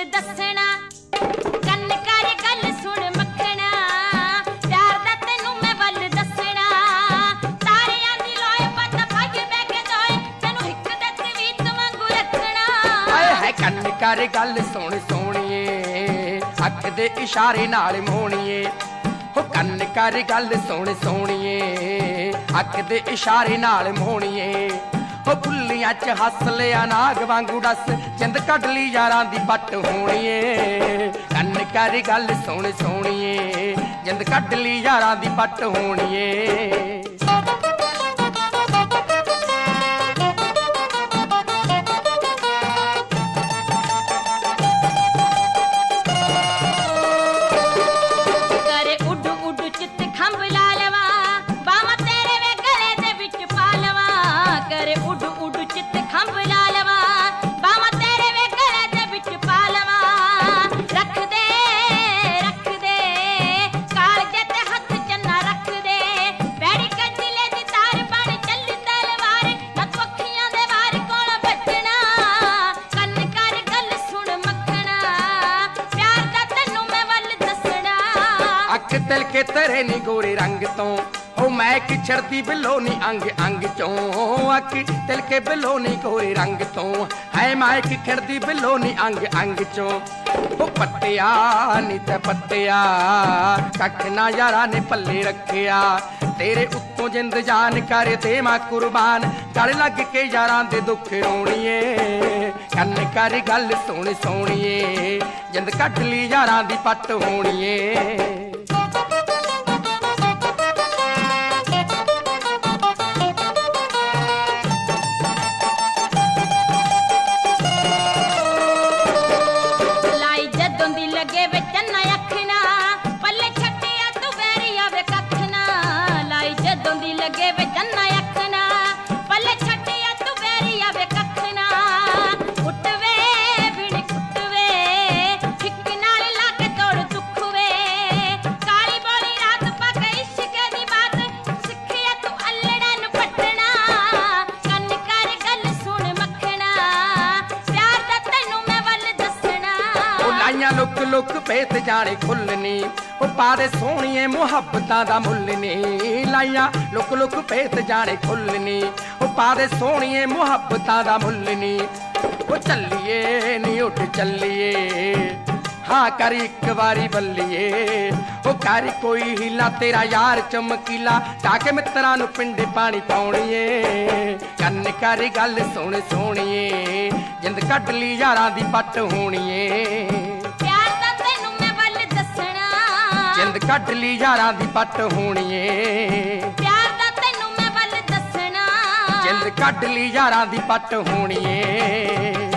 ਵੱਲ ਦੱਸਣਾ। ਕੰਨ ਕਰ ਗੱਲ ਸੁਣ ਮੱਖਣਾ। ਪਿਆਰ ਦਾ ਤੈਨੂੰ ਮੈਂ ਵੱਲ ਦੱਸਣਾ। ਤਾਰਿਆਂ ਦੀ ਲੋਏ ਪੱਤ ਫੱਜ ਬੈ ਕੇ ਦੋਏ ਤੈਨੂੰ ਇੱਕ ਦੇ ਤਵੀਤ ਵਾਂਗੂ ਰੱਖਣਾ। ਆਏ ਹੈ ਕੰਨ ਕਰ ਗੱਲ ਸੁਣ ਸੋਣੀਏ ਅੱਖ ਦੇ ਇਸ਼ਾਰੇ ਨਾਲ ਮੋਣੀਏ ਹੋ, ਕੰਨ ਕਰ ਗੱਲ ਸੁਣ ਸੋਣੀਏ ਅੱਖ ਦੇ ਇਸ਼ਾਰੇ ਨਾਲ ਮੋਣੀਏ ਹੋ ਬੁੱਲੀਆਂ ਚ ਹੱਸ ਲਿਆ ਨਾਗ ਵਾਂਗੂ ਡਸ। ਜਿੰਦ ਕੱਢ ਲਈ ਯਾਰਾਂ ਦੀ ਪੱਟ ਹੋਣੀਏ। ਕੰਨ ਕਰ ਗੱਲ ਸੁਣ ਸੋਣੀਏ ਜਿੰਦ ਕੱਢ ਲਈ ਯਾਰਾਂ ਦੀ ਪੱਟ ਹੋਣੀਏ। ਅੱਖ ਤਿਲ ਕੇ ਤਰੇ ਨੀ ਗੋਰੇ ਰੰਗ ਤੋਂ। ਹੋ ਮੈਂ ਕਿਛੜਦੀ ਬਿੱਲੋ ਨੀ ਅੰਗ ਅੰਗ ਚੋਂ। ਅੱਖ ਤਿਲ ਕੇ ਬਿੱਲੋ ਨੀ ਗੋਰੇ ਰੰਗ ਤੋਂ। ਹੈ ਮੈਂ ਕਿਛੜਦੀ ਬਿੱਲੋ ਨੀ ਅੰਗ ਅੰਗ ਚੋਂ। ਉਹ ਪੱਤਿਆ, ਨੀ ਤੇ ਪੱਤਿਆ, ਕੱਖ ਨਾ ਯਾਰਾ ਨੇ ਪੱਲੇ ਰੱਖਿਆ। ਤੇਰੇ ਉੱਤੋਂ ਜਿੰਦ ਜਾਨ ਕਰ ਤੇ ਮੈਂ ਕੁਰਬਾਨ। ਗਲ ਲੱਗ ਕੇ ਯਾਰਾਂ ਦੇ ਦੁੱਖ ਰੋਣੀਏ। ਕੰਨ ਕਰ ਗੱਲ ਸੁਣ ਸੋਣੀਏ। ਜਿੰਦ ਕੱਟ ਲਈ ਯਾਰਾਂ ਦੀ ਪੱਟ ਹੋਣੀਏ। ਲੁੱਕ ਲੁੱਕ ਭੇਤ ਜਾਣੇ ਖੁੱਲਨੀ ਉਹ ਪਾਦੇ ਸੋਹਣੀਏ ਮੁਹੱਬਤਾਂ ਦਾ ਮੁੱਲ ਨੀ। ਲਾਈਆਂ ਲੁੱਕ ਲੁੱਕ ਭੇਤ ਜਾਣੇ ਖੁੱਲਨੀ ਉਹ ਪਾਦੇ ਸੋਹਣੀਏ ਮੁਹੱਬਤਾਂ ਦਾ ਮੁੱਲ ਨੀ। ਉਹ ਚੱਲੀਏ ਨੀ, ਉੱਠ ਚੱਲੀਏ। ਹਾਂ, ਕਰ ਇੱਕ ਵਾਰੀ ਬੱਲੀਏ। ਉਹ ਕਰ ਕੋਈ ਹੀਲਾ, ਤੇਰਾ ਯਾਰ ਚਮਕੀਲਾ। ਤਾਂ ਕਿ ਮਿੱਤਰਾਂ ਨੂੰ ਪਿੰਡੇ ਪਾਣੀ ਪਾਉਣੀਏ। ਕੰਨ ਕਰ ਗੱਲ ਸੁਣ ਸੋਣੀਏ ਜਿੰਦ ਕੱਢ ਲਈ ਯਾਰਾਂ ਦੀ ਪੱਟ ਹੋਣੀਏ। ਕੱਢ ਲਈ ਯਾਰਾਂ ਦੀ ਪੱਟ ਹੋਣੀਏ। ਪਿਆਰ ਦਾ ਤੈਨੂੰ ਮੈਂ ਵੱਲ ਦੱਸਣਾ। ਜਿੰਦ ਕੱਢ ਲਈ ਯਾਰਾਂ ਦੀ ਪੱਟ ਹੋਣੀਏ।